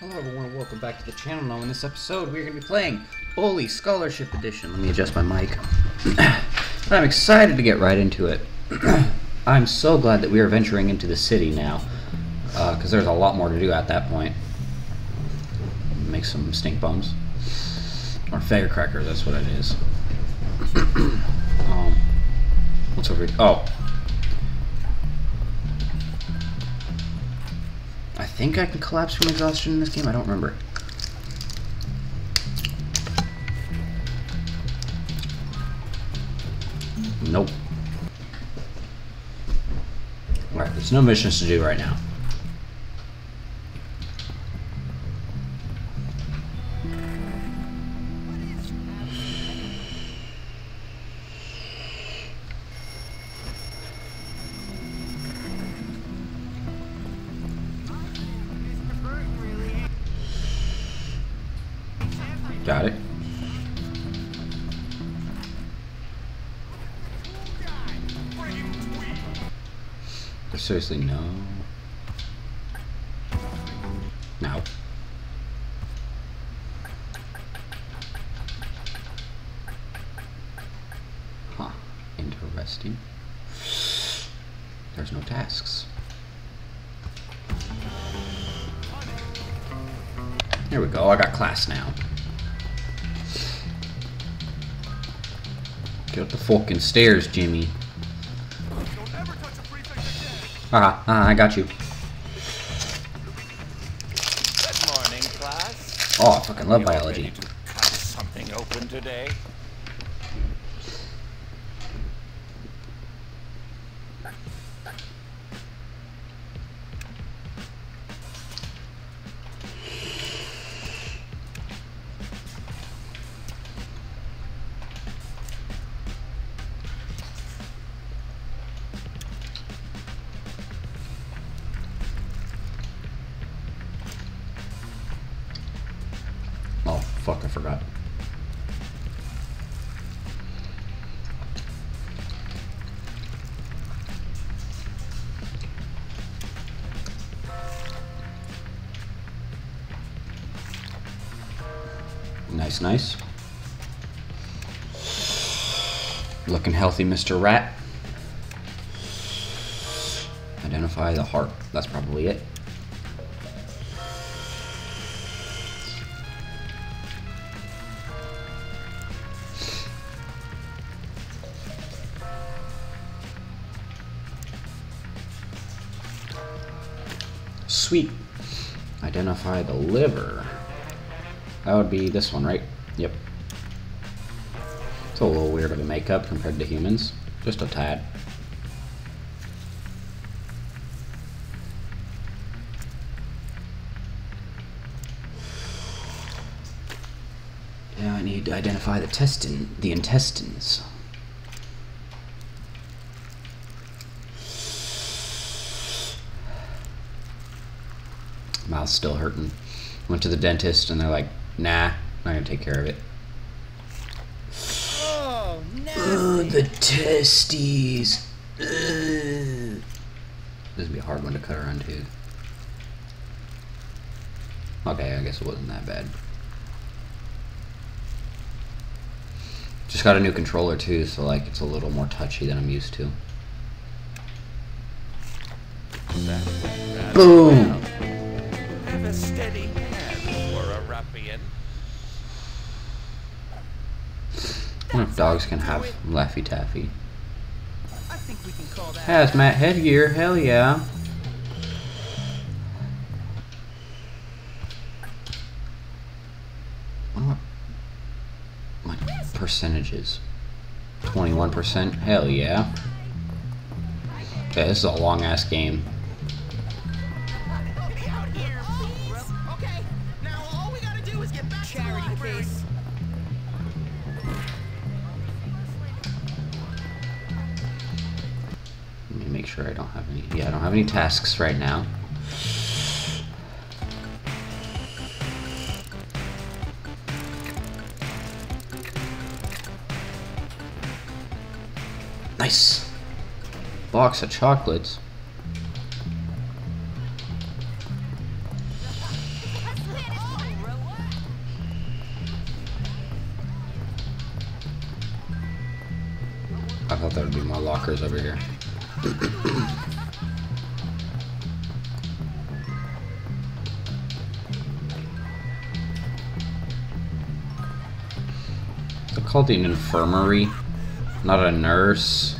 Hello everyone, welcome back to the channel. Now in this episode we're going to be playing Bully Scholarship Edition. Let me adjust my mic. I'm excited to get right into it. I'm so glad that we are venturing into the city now, because uh, there's a lot more to do at that point. Make some stink bums. Or firecrackers, that's what it is. um, what's over here? Oh, think I can collapse from exhaustion in this game. I don't remember. Nope. Alright, there's no missions to do right now. Seriously, no. No. Huh. Interesting. There's no tasks. There we go, I got class now. Get up the fucking stairs, Jimmy. Ah, ah, I got you. Good morning, class. Oh, I fucking love You all biology. something open today? Nice, nice. Looking healthy, Mr. Rat. Identify the heart. That's probably it. Sweet. Identify the liver. That would be this one, right? Yep. It's a little weird of a makeup compared to humans. Just a tad. Now I need to identify the testin the intestines. Mouth's still hurting. Went to the dentist and they're like, nah, not gonna take care of it. Oh, Ugh, the testes. Ugh. This would be a hard one to cut around too. Okay, I guess it wasn't that bad. Just got a new controller too, so like it's a little more touchy than I'm used to. Boom! Have a steady hand for a ruffian. I wonder if dogs can have Laffy Taffy. I think we can call that. Hazmat headgear, hell yeah. What my percentages? 21%? Hell yeah. Okay, this is a long ass game. sure I don't have any. Yeah, I don't have any tasks right now. Nice! Box of chocolates. I thought there would be my lockers over here. They're called an infirmary, not a nurse.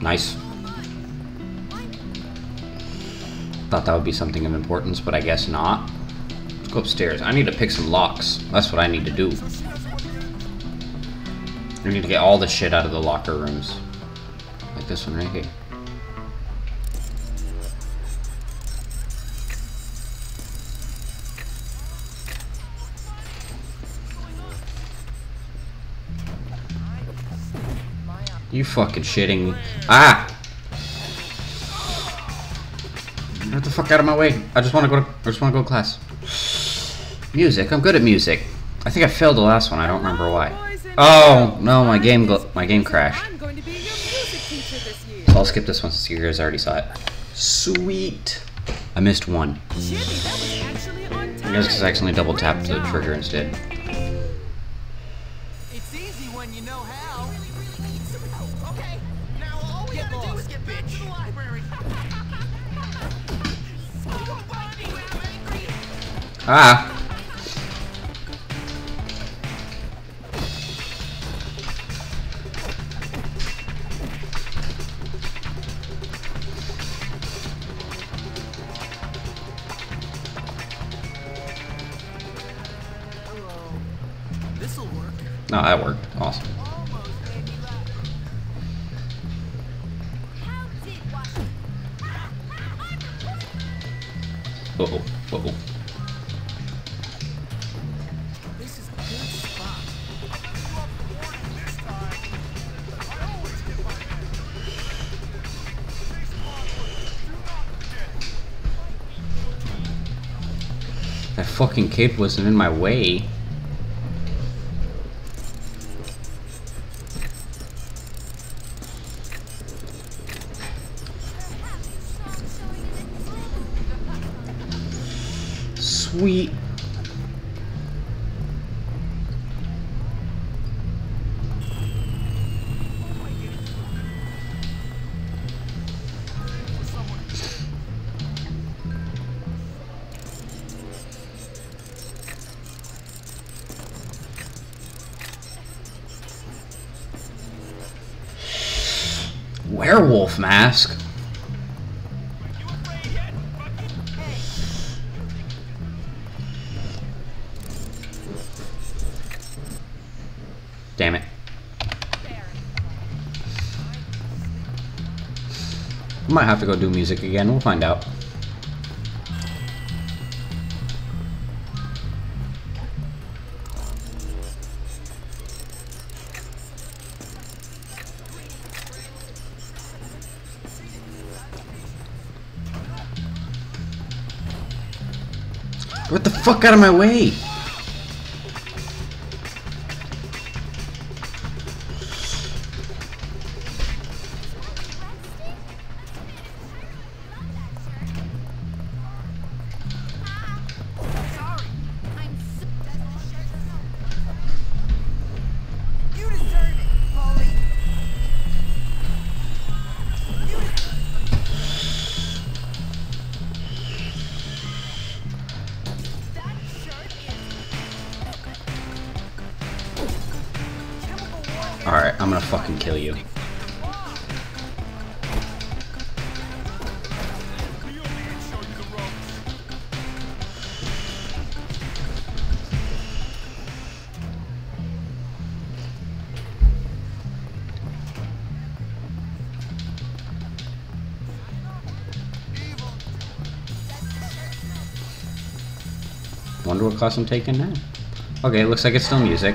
Nice. Thought that would be something of importance, but I guess not. Let's go upstairs. I need to pick some locks. That's what I need to do. I need to get all the shit out of the locker rooms. Like this one right here. You fucking shitting me. Ah! Get the fuck out of my way. I just want to go to, I just want to go to class. Music. I'm good at music. I think I failed the last one. I don't remember why. Oh, no, my game my game crashed. I'm going to be your music teacher this year. So I'll skip this one since you guys already saw it. Sweet. I missed one. Jimmy, that was I guess because I accidentally double tapped the trigger instead. Ah! Fucking cape wasn't in my way. Werewolf mask. Damn it. I might have to go do music again. We'll find out. Fuck out of my way? Alright, I'm gonna fucking kill you. Wonder what class I'm taking now. Okay, it looks like it's still music.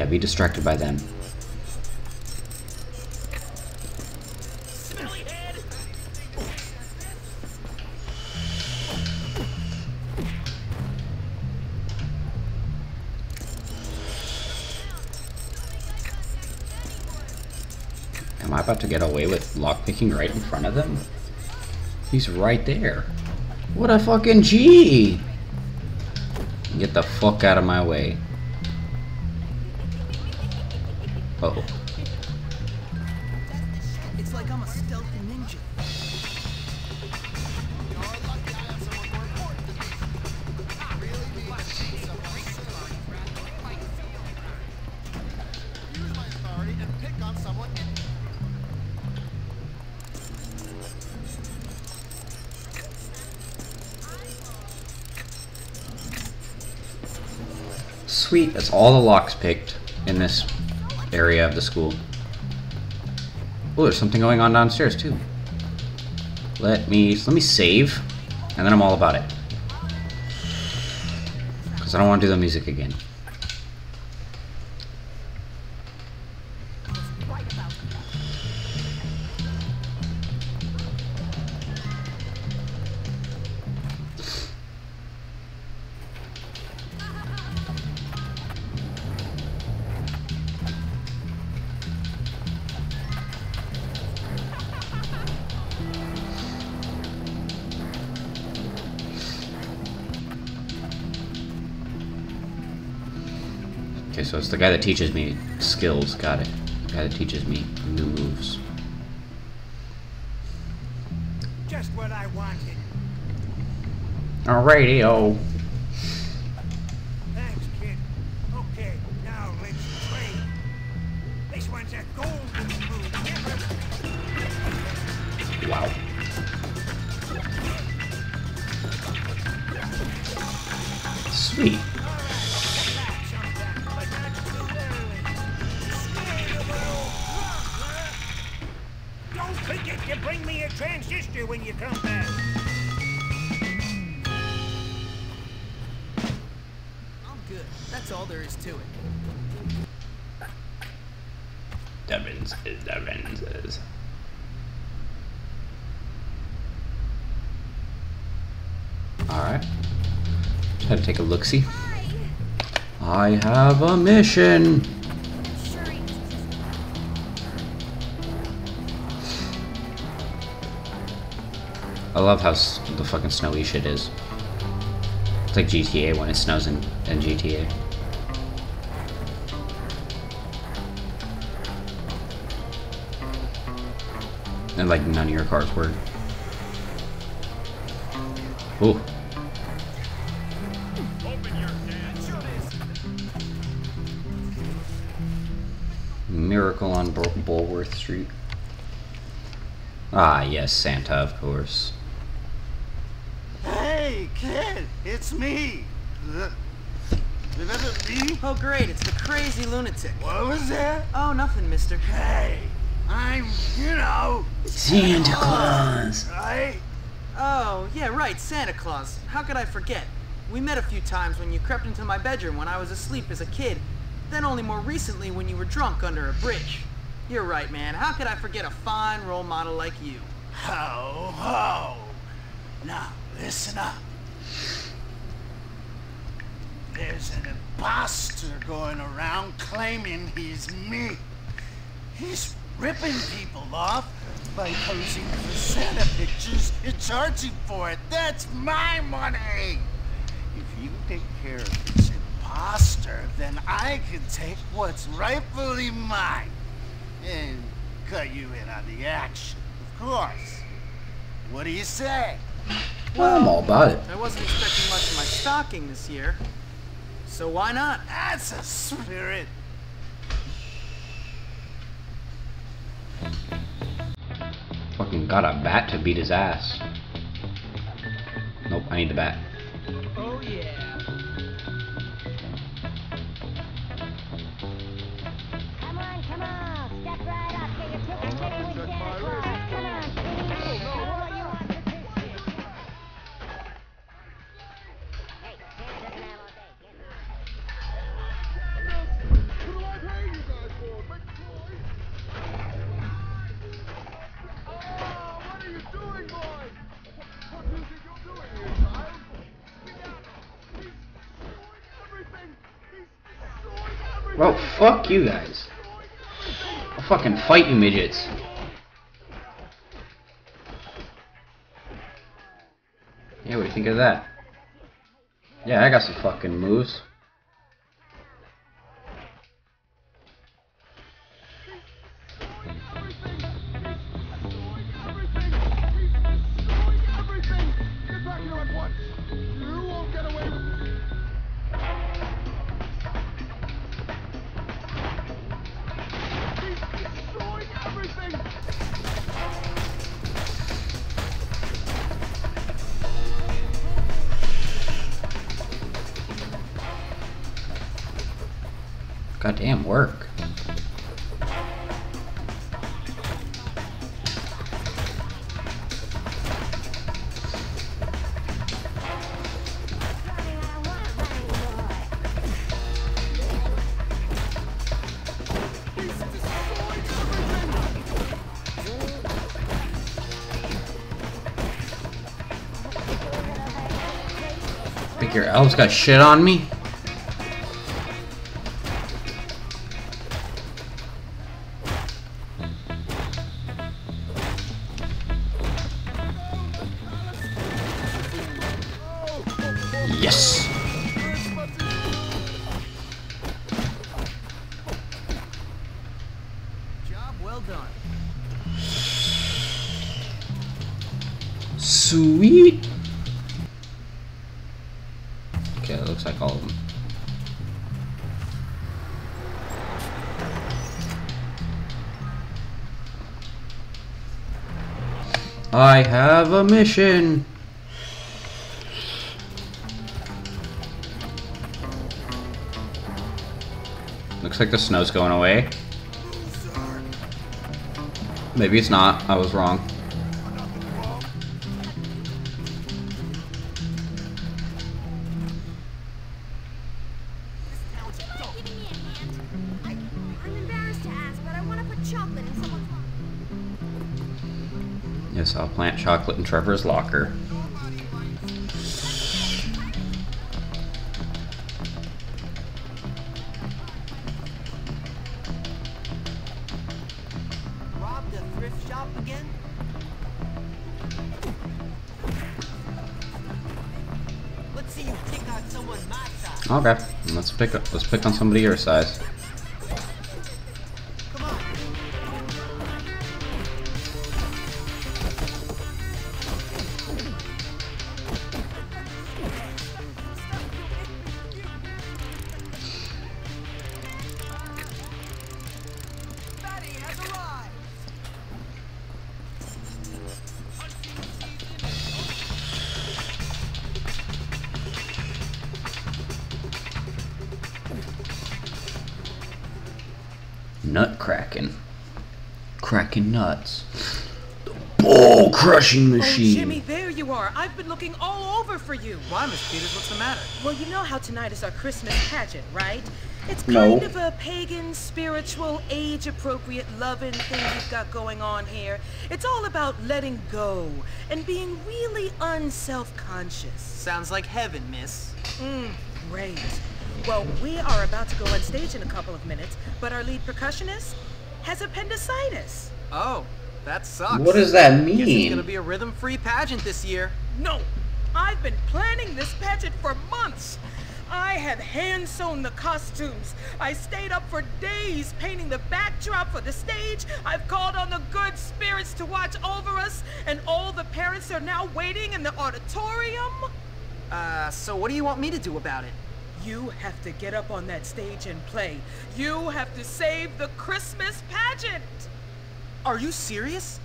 Yeah, be distracted by them. Am I about to get away with lockpicking right in front of them? He's right there. What a fucking G! Get the fuck out of my way. Oh. It's like I'm a stealthy ninja. You're lucky I have someone more important than me. I really need to see someone Use my authority and pick on someone. Sweet, that's all the locks picked in this area of the school. Oh, there's something going on downstairs too. Let me let me save, and then I'm all about it. Cause I don't want to do the music again. Okay, so it's the guy that teaches me skills. Got it. The guy that teaches me new moves. Just what I wanted. Alrighty, have a mission. I love how the fucking snowy shit is. It's like GTA when it snows in, in GTA. And like none of your cars work. Ooh. Bullworth Street. Ah, yes, Santa, of course. Hey, kid, it's me. Remember me? Oh, great. It's the crazy lunatic. What was that? Oh, nothing, mister. Hey, I'm, you know, Santa Claus! right? Oh, yeah, right. Santa Claus. How could I forget? We met a few times when you crept into my bedroom when I was asleep as a kid. Then only more recently when you were drunk under a bridge. You're right, man. How could I forget a fine role model like you? Ho, ho. Now, listen up. There's an imposter going around claiming he's me. He's ripping people off by posing for Santa pictures and charging for it. That's my money. If you take care of this imposter, then I can take what's rightfully mine and cut you in on the action, of course. What do you say? Well, I'm all about it. I wasn't expecting much in my stocking this year. So why not? That's a spirit. Fucking got a bat to beat his ass. Nope, I need the bat. Oh, yeah. You guys. I'll fucking fight you midgets. Yeah, what do you think of that? Yeah, I got some fucking moves. Goddamn work. Think your elves got shit on me? Well done. Sweet! Okay, it looks like all of them. I have a mission! Looks like the snow's going away. Maybe it's not. I was wrong. Yes, I'll plant chocolate in Trevor's locker. Okay, let's pick. Let's pick on somebody your size. Cracking nuts. The ball crushing machine. Oh, machine. Jimmy, there you are. I've been looking all over for you. Why, Miss Peters? What's the matter? Well, you know how tonight is our Christmas pageant, right? It's No. kind of a pagan, spiritual, age-appropriate, loving thing you've got going on here. It's all about letting go and being really unself-conscious. Sounds like heaven, miss. Mm, great. Well, we are about to go on stage in a couple of minutes, but our lead percussionist has appendicitis. Oh, that sucks. What does that Guess it's mean? gonna be a rhythm-free pageant this year. No! I've been planning this pageant for months! I have hand sewn the costumes. I stayed up for days painting the backdrop for the stage. I've called on the good spirits to watch over us, and all the parents are now waiting in the auditorium. Uh, so what do you want me to do about it? You have to get up on that stage and play. You have to save the Christmas pageant. Are you serious?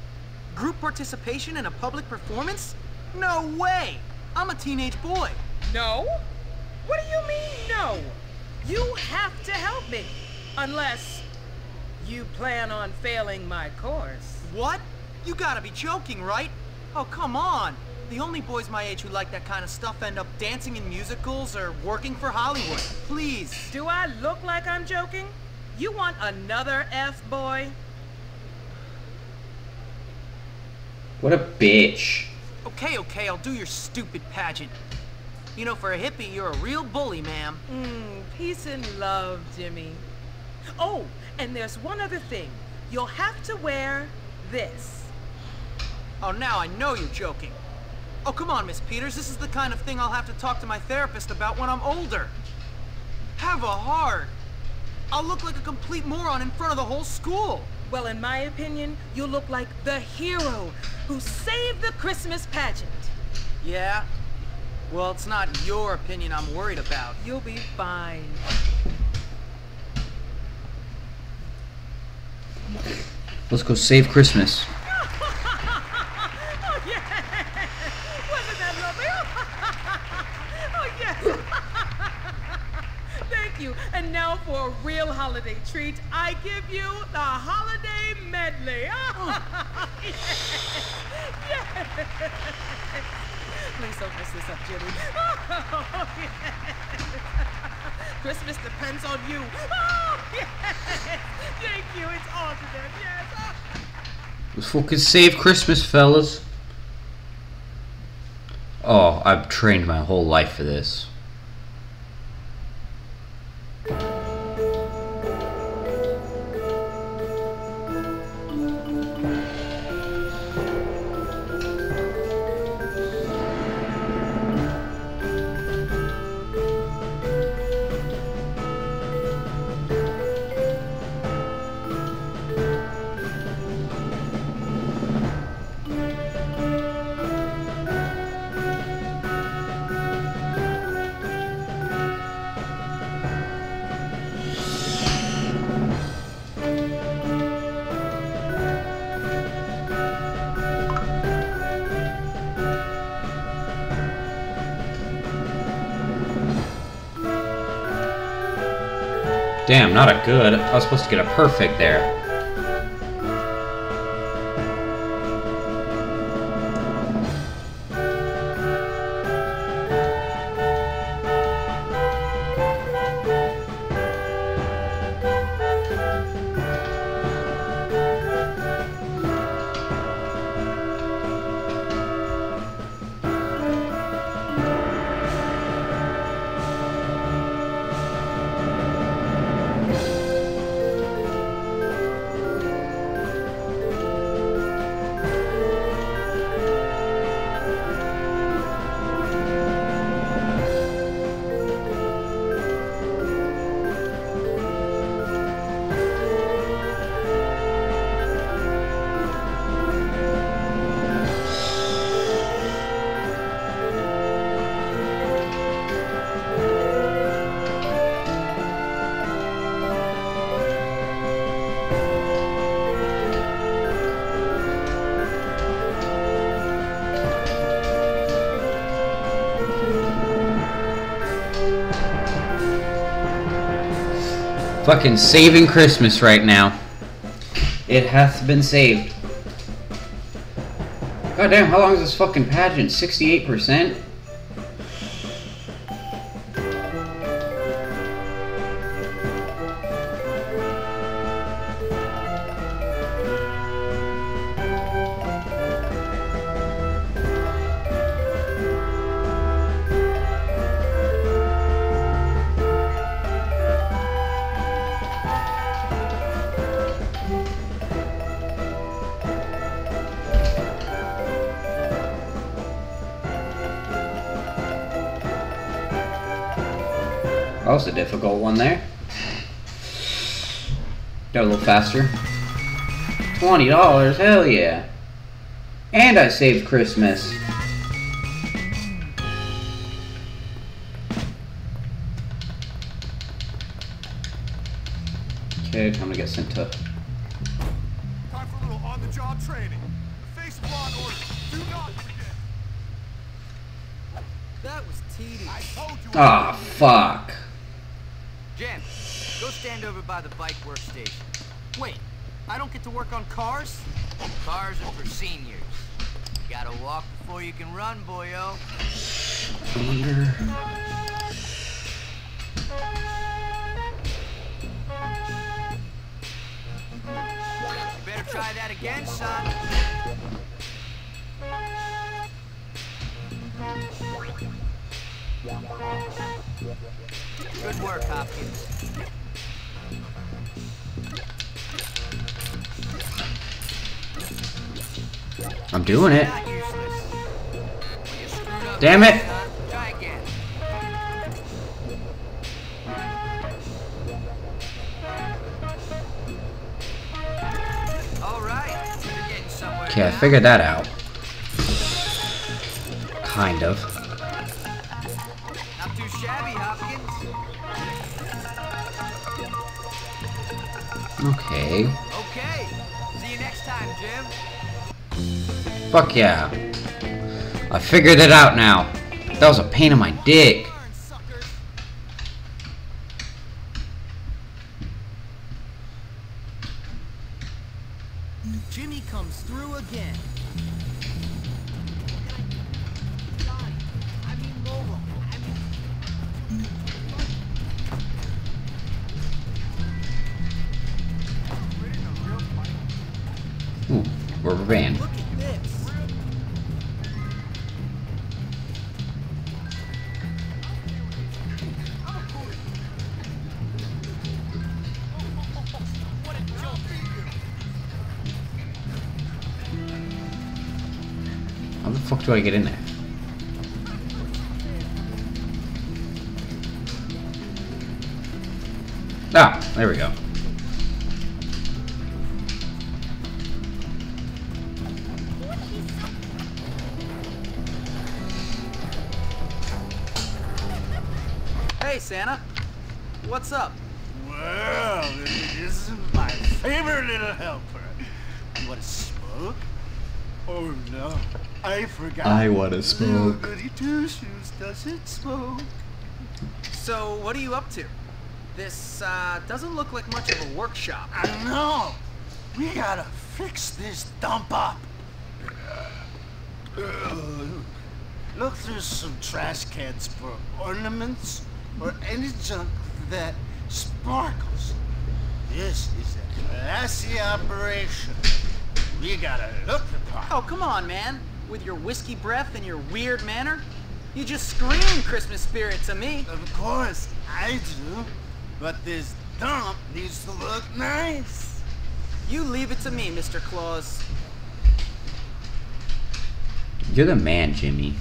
Group participation in a public performance? No way! I'm a teenage boy. No? What do you mean, no? You have to help me. Unless you plan on failing my course. What? You gotta be joking, right? Oh, come on. The only boys my age who like that kind of stuff end up dancing in musicals or working for Hollywood. Please. Do I look like I'm joking? You want another F boy? What a bitch. Okay, okay, I'll do your stupid pageant. You know, for a hippie, you're a real bully, ma'am. Mm, peace and love, Jimmy. Oh, and there's one other thing. You'll have to wear this. Oh, now I know you're joking. Oh, come on, Miss Peters. This is the kind of thing I'll have to talk to my therapist about when I'm older. Have a heart. I'll look like a complete moron in front of the whole school. Well, in my opinion, you look like the hero who saved the Christmas pageant. Yeah? Well, it's not your opinion I'm worried about. You'll be fine. Let's go save Christmas. Oh, yeah! Wasn't that lovely? oh, yes! Thank you. And now for a real holiday treat, I give you the holiday medley. yes. Please don't mess this up, Jimmy. Oh, yes. Christmas depends on you. Oh, yes. Thank you. It's awesome. Yes. Oh. Let's save Christmas, fellas. Oh, I've trained my whole life for this. Damn, not a good. I was supposed to get a perfect there. Fucking saving Christmas right now. It hath been saved. God damn, how long is this fucking pageant? 68%? Was a difficult one there. Go a little faster. $20, hell yeah. And I saved Christmas. Okay, time to get sent to Time for a little on-the-job training. The face of law and order. Do not forget. That was tedious. I told you. Ah, fuck. Go stand over by the bike workstation. Wait, I don't get to work on cars? Cars are for seniors. You gotta walk before you can run, boyo. You better try that again, son. Good work, Hopkins. I'm doing it. Damn it. Okay, I figured that out. Kind of. Fuck yeah. I figured it out now. That was a pain in my dick. Jimmy comes through again. I get in there? Ah, there we go. I wanna smoke. goody two shoes doesn't smoke. So, what are you up to? This, uh, doesn't look like much of a workshop. I know. We gotta fix this dump up. Look through some trash cans for ornaments or any junk that sparkles. This is a classy operation. We gotta look the part. Oh, come on, man. With your whiskey breath and your weird manner? You just scream Christmas spirit to me. Of course, I do. But this dump needs to look nice. You leave it to me, Mr. Claus. You're the man, Jimmy.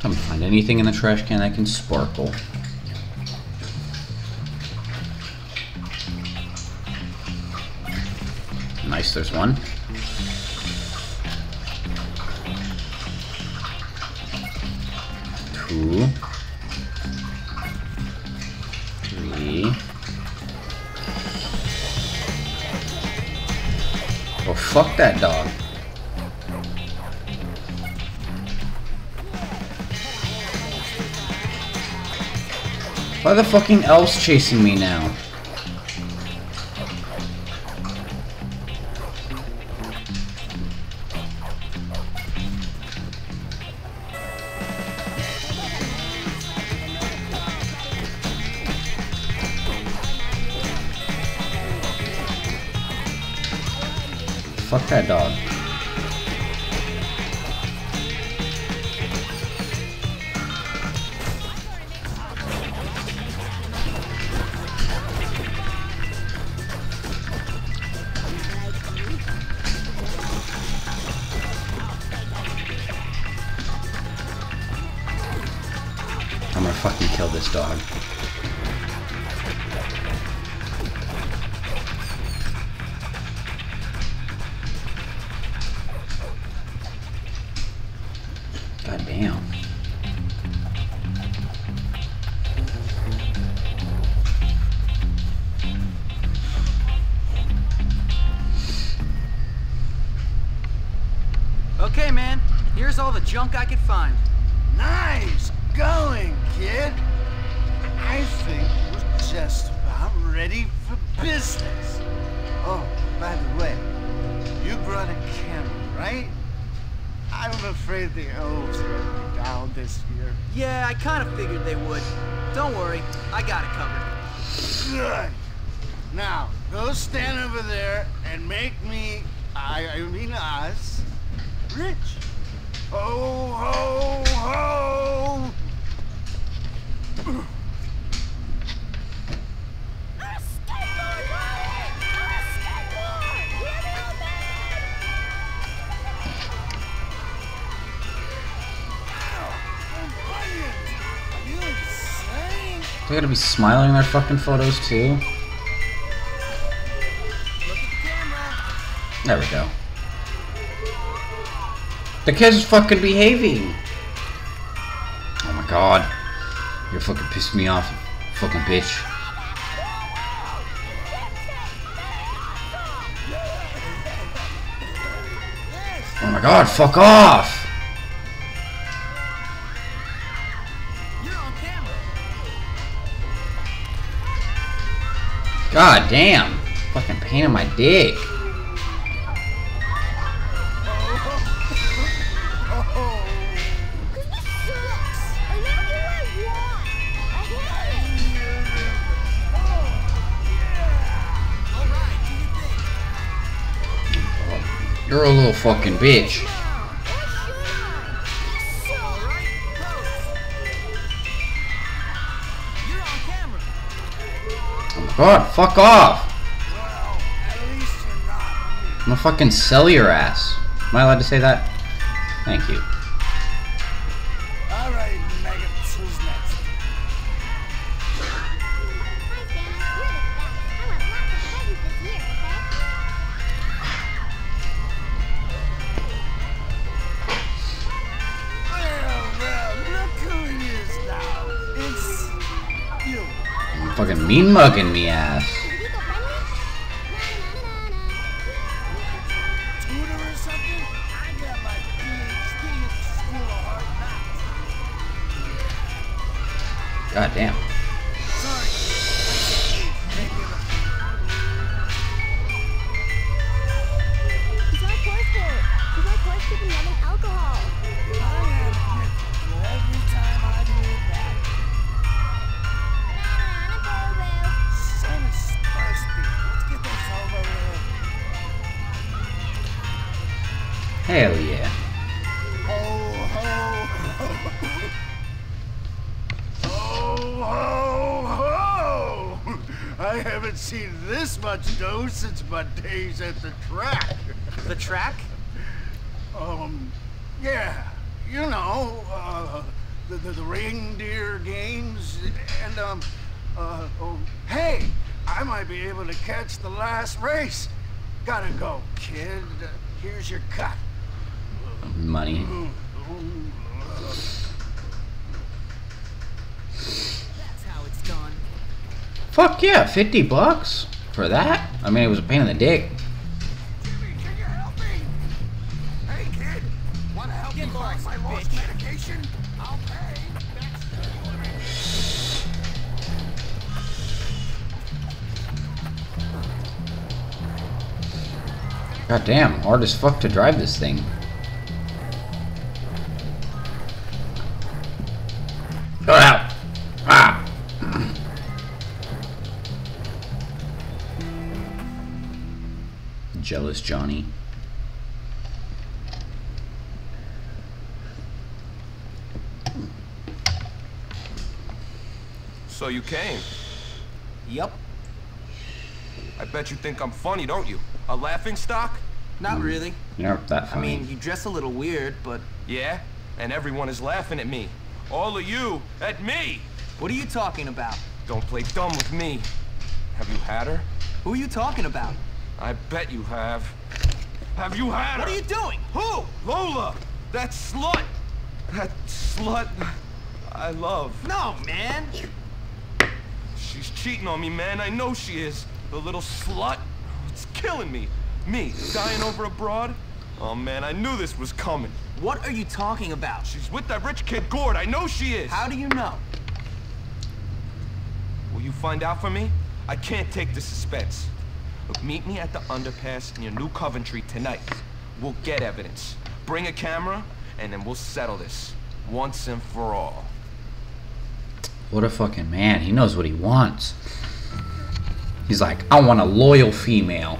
Come find anything in the trash can that can sparkle. Nice, there's one. Two. Three. Oh, fuck that dog. Why the fucking elves chasing me now? Fuck that dog. I'm gonna fucking kill this dog. Year. Yeah, I kind of figured they would. Don't worry, I got it covered. Good. Now, go stand over there and make me, I, I mean us, rich. Ho, ho, ho! They gotta be smiling in their fucking photos too. There we go. The kid's fucking behaving. Oh my god. You're fucking pissing me off, fucking bitch. Oh my god, fuck off! God damn. Fucking pain in my dick. You're a little fucking bitch. God, fuck off! Well, at least you're not me. I'm gonna fucking sell your ass. Am I allowed to say that? Thank you. All right, Megan, Hell yeah. Ho, ho, ho. Ho, ho, ho. I haven't seen this much dough since my days at the track. The track? Um, yeah, you know, uh, the, the, the reindeer games, and, um, uh, oh, hey, I might be able to catch the last race. Gotta go, kid. Uh, here's your cut. Money. That's how it's done. Fuck yeah, 50 bucks? For that? I mean, it was a pain in the dick. Jimmy, can you help me? Hey, kid. Want to help Get me find lost, my lost bitch. medication? I'll pay. God damn, hard as fuck to drive this thing. Jealous Johnny. So you came. Yup. I bet you think I'm funny, don't you? A laughing stock? Not hmm. really. You're not that I mean, you dress a little weird, but Yeah? And everyone is laughing at me. All of you at me! what are you talking about? Don't play dumb with me. Have you had her? Who are you talking about? I bet you have. Have you had What her? are you doing? Who? Lola! That slut! That slut I love. No, man. She's cheating on me, man. I know she is. The little slut. It's killing me. Me, dying over a broad? Oh, man, I knew this was coming. What are you talking about? She's with that rich kid Gord. I know she is. How do you know? Will you find out for me? I can't take the suspense. Look, meet me at the underpass near New Coventry tonight. We'll get evidence. Bring a camera, and then we'll settle this. Once and for all. What a fucking man. He knows what he wants. He's like, I want a loyal female.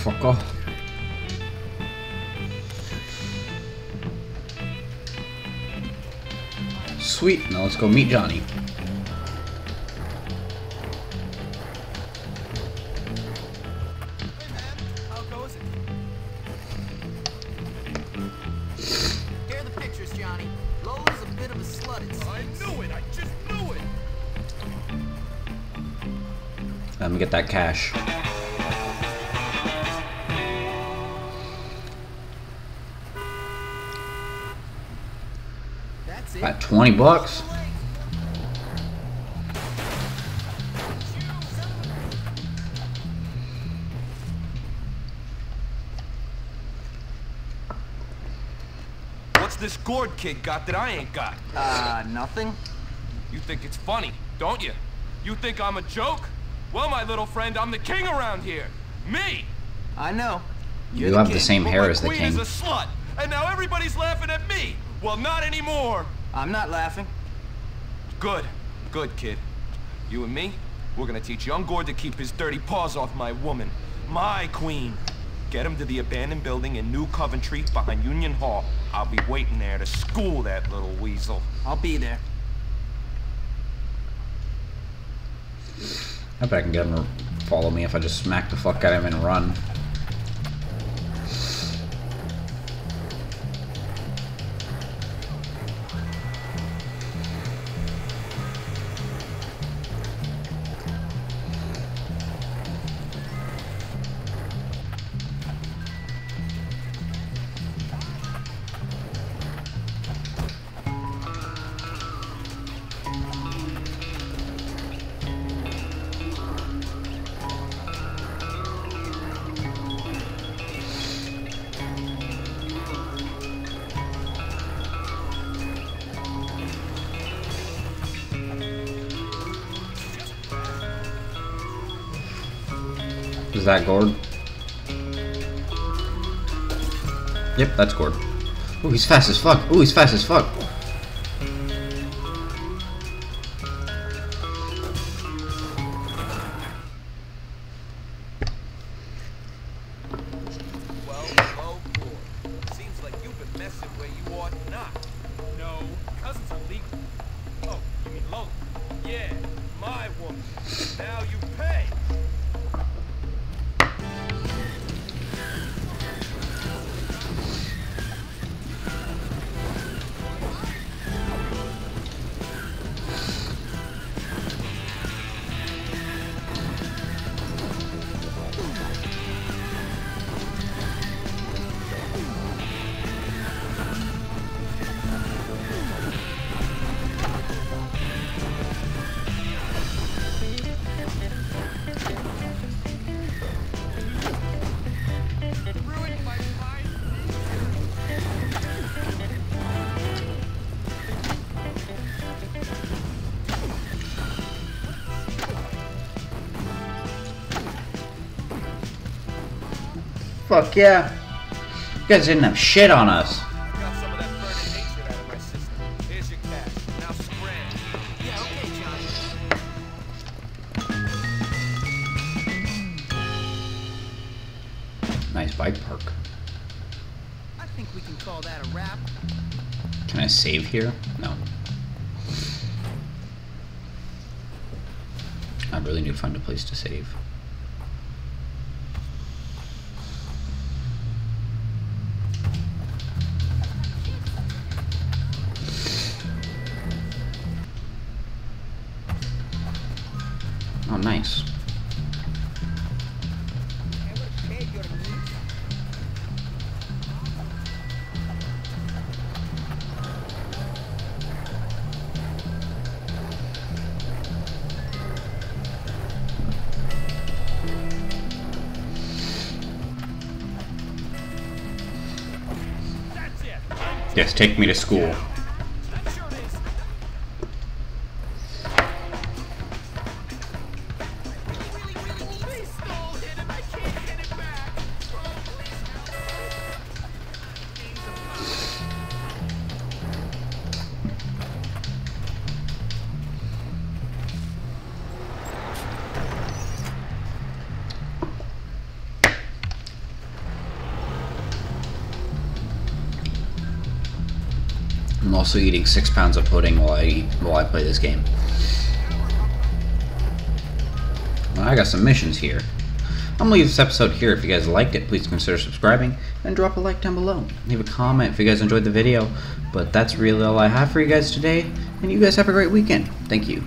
Motherfucker. Sweet, now let's go meet Johnny. How goes it? Here are 20 bucks. What's this Gord kid got that I ain't got? Uh, nothing? You think it's funny, don't you? You think I'm a joke? Well, my little friend, I'm the king around here. Me. I know. You You're have the king. same hair as the queen king. is a slut, and now everybody's laughing at me. Well, not anymore. I'm not laughing. Good, good kid. You and me, we're gonna teach young Gord to keep his dirty paws off my woman, my queen. Get him to the abandoned building in New Coventry behind Union Hall. I'll be waiting there to school that little weasel. I'll be there. I bet I can get him to follow me if I just smack the fuck out of him and run. That Gord? Yep, that's Gord. Ooh, he's fast as fuck. Ooh, he's fast as fuck. Fuck yeah. You guys didn't have shit on us. Oh, nice. Yes, take me to school. Also eating six pounds of pudding while I eat, while I play this game. Well, I got some missions here. I'm gonna leave this episode here. If you guys liked it, please consider subscribing and drop a like down below. Leave a comment if you guys enjoyed the video. But that's really all I have for you guys today. And you guys have a great weekend. Thank you.